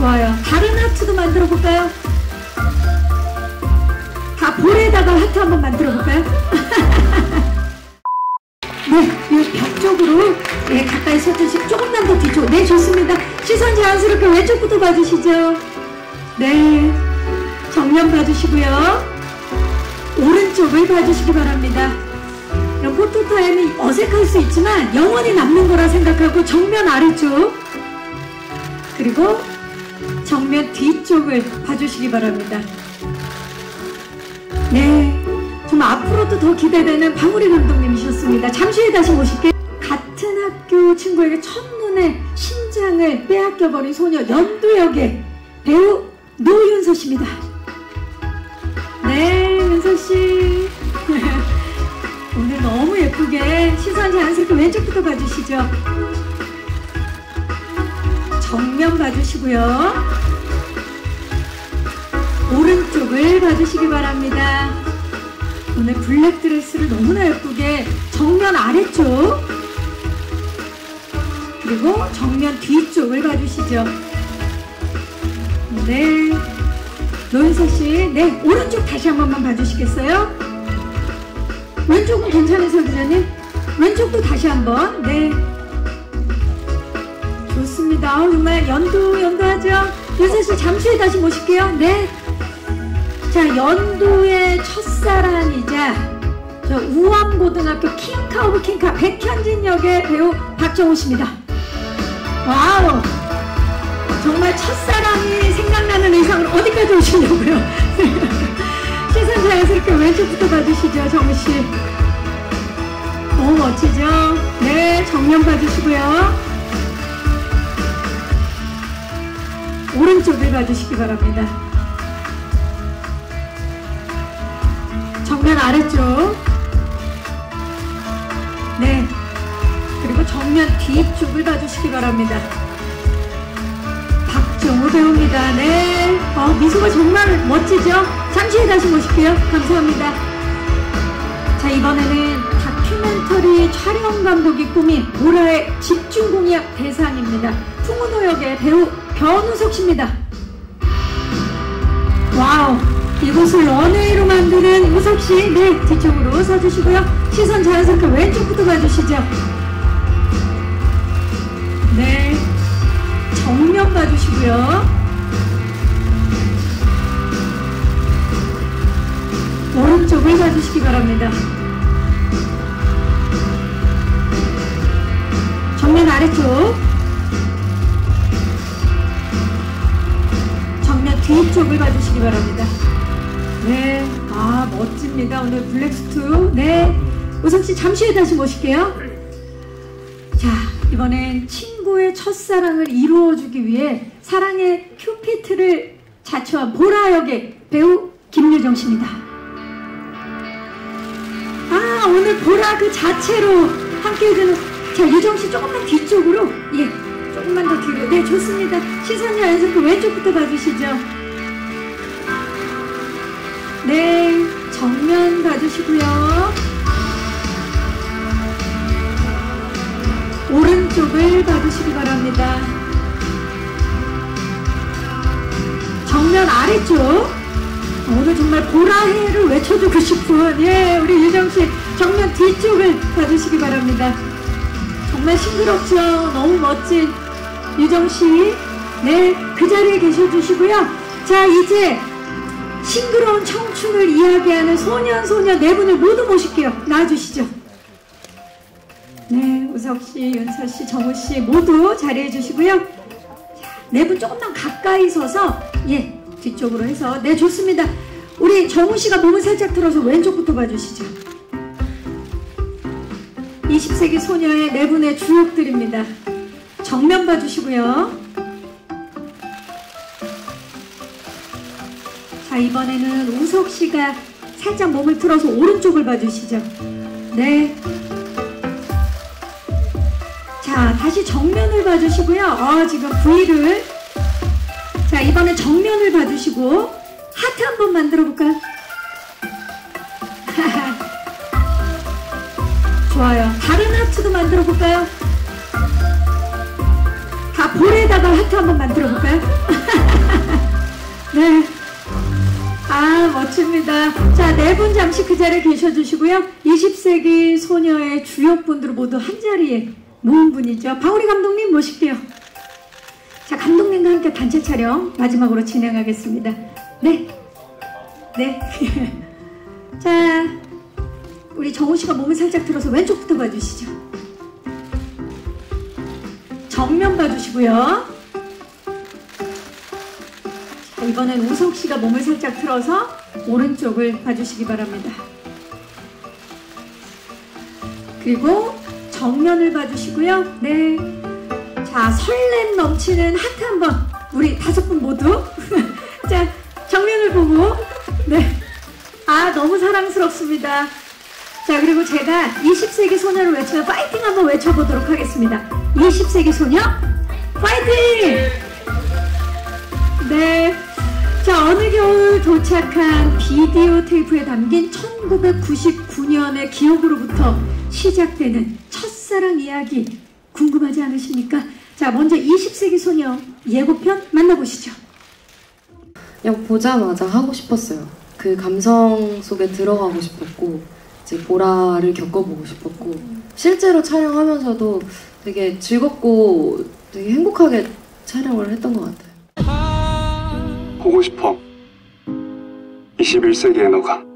좋아요. 다른 하트도 만들어 볼까요? 다 볼에다가 하트 한번 만들어 볼까요? 네, 이벽 쪽으로 네, 가까이 서주시고 조금만 더 뒤쪽. 네, 좋습니다. 시선 자연스럽게 왼쪽부터 봐주시죠. 네, 정면 봐주시고요. 오른쪽을 봐주시기 바랍니다. 이런 포토타임이 어색할 수 있지만 영원히 남는 거라 생각하고 정면 아래쪽 그리고 정면 뒤쪽을 봐주시기 바랍니다. 네, 좀 앞으로도 더 기대되는 방우리 감독님이셨습니다. 잠시 후에 다시 모실게요. 같은 학교 친구에게 첫눈에 심장을 빼앗겨버린 소녀 연두역의 배우 노윤서 씨입니다. 네, 윤서 씨. 오늘 너무 예쁘게 시선 자연스럽게 왼쪽부터 봐주시죠. 정면 봐주시고요. 봐주시기 바랍니다. 오늘 블랙 드레스를 너무나 예쁘게 정면 아래쪽 그리고 정면 뒤쪽을 봐주시죠. 네. 노인서 씨, 네. 오른쪽 다시 한 번만 봐주시겠어요? 왼쪽은 괜찮으세요, 기자님? 왼쪽도 다시 한 번. 네. 좋습니다. 아, 정말 연두, 연두하죠? 윤서 씨, 잠시 후에 다시 모실게요. 네. 자, 연두의 첫사랑이자 저 우암고등학교 킹카 of 킹카 백현진 역의 배우 박정우 씨입니다. Wow! 정말 첫사랑이 생각나는 의상을 어디까지 오시려고요? 시선 자연스럽게 왼쪽부터 봐주시죠, 정우 씨. 너무 멋지죠? 네, 정면 봐주시고요. 오른쪽을 봐주시기 바랍니다. 정면 아래쪽. 네. 그리고 정면 뒤쪽을 봐주시기 바랍니다. 박정우 배우입니다. 네. 어, 미소가 정말 멋지죠? 잠시 후에 다시 모실게요. 감사합니다. 자, 이번에는 다큐멘터리 촬영 감독이 꾸민 보라의 집중 공략 대상입니다. 풍운호 역의 배우 변우석 씨입니다. Wow. 이곳을 runway로 만드는 우석 씨, 네, 뒤쪽으로 서주시고요. 시선 자연스럽게 왼쪽부터 봐주시죠. 네. 정면 봐주시고요. 오른쪽을 봐주시기 바랍니다. 정면 아래쪽. 정면 뒤쪽을 봐주시기 바랍니다. 네. 아, 멋집니다. 오늘 블랙스투. 네. 우석씨 잠시 후에 다시 모실게요. 자, 이번엔 친구의 첫사랑을 이루어주기 위해 사랑의 큐피트를 자처한 보라 역의 배우 김유정 씨입니다. 아, 오늘 보라 그 자체로 함께 해주는 자, 유정 씨 조금만 뒤쪽으로 예, 조금만 더 뒤로 네, 좋습니다. 시선 자연스럽게 왼쪽부터 봐주시죠. 네, 정면 봐주시고요. 오른쪽을 봐주시기 바랍니다. 정면 아래쪽. 오늘 정말 보라해를 외쳐주고 싶은 예 우리 유정씨 정면 뒤쪽을 봐주시기 바랍니다. 정말 싱그럽죠. 너무 멋진 유정씨 네 그 자리에 계셔주시고요. 자 이제 싱그러운 청춘을 이야기하는 소년 소녀 네 분을 모두 모실게요. 나와주시죠. 네, 우석 씨, 윤서 씨, 정우 씨 모두 자리해 주시고요. 네 분 조금만 가까이 서서 예 뒤쪽으로 해서 네 좋습니다. 우리 정우 씨가 몸을 살짝 들어서 왼쪽부터 봐주시죠. 20세기 소녀의 네 분의 주역들입니다. 정면 봐주시고요. 자 이번에는 우석 씨가 살짝 몸을 틀어서 오른쪽을 봐주시죠. 네. 자 다시 정면을 봐주시고요. 어, 지금 V를 자 이번에 정면을 봐주시고 하트 한번 만들어 볼까요? 좋아요. 다른 하트도 만들어 볼까요? 다 자, 볼에다가 하트 한번 만들어 볼까요? 네. 아, 멋집니다. 자, 네 분 잠시 그 자리에 계셔주시고요. 20세기 소녀의 주역분들 모두 한 자리에 모은 분이죠. 방우리 감독님 모실게요. 자, 감독님과 함께 단체 촬영 마지막으로 진행하겠습니다. 네. 네. 자, 우리 정우 씨가 몸을 살짝 들어서 왼쪽부터 봐주시죠. 정면 봐주시고요. 자, 이번엔 우석 씨가 몸을 살짝 틀어서 오른쪽을 봐주시기 바랍니다. 그리고 정면을 봐주시고요. 네. 자, 설렘 넘치는 하트 한 번 우리 다섯 분 모두 자, 정면을 보고 네. 아, 너무 사랑스럽습니다. 자, 그리고 제가 20세기 소녀를 외치면 파이팅 한번 외쳐보도록 하겠습니다. 20세기 소녀, 파이팅! 네. 자, 어느 겨울 도착한 비디오 테이프에 담긴 1999년의 기억으로부터 시작되는 첫사랑 이야기 궁금하지 않으십니까? 자, 먼저 20세기 소녀 예고편 만나보시죠. 그냥 보자마자 하고 싶었어요. 그 감성 속에 들어가고 싶었고 이제 보라를 겪어보고 싶었고 실제로 촬영하면서도 되게 즐겁고 되게 행복하게 촬영을 했던 것 같아요. 보고 싶어. 21세기의 너가.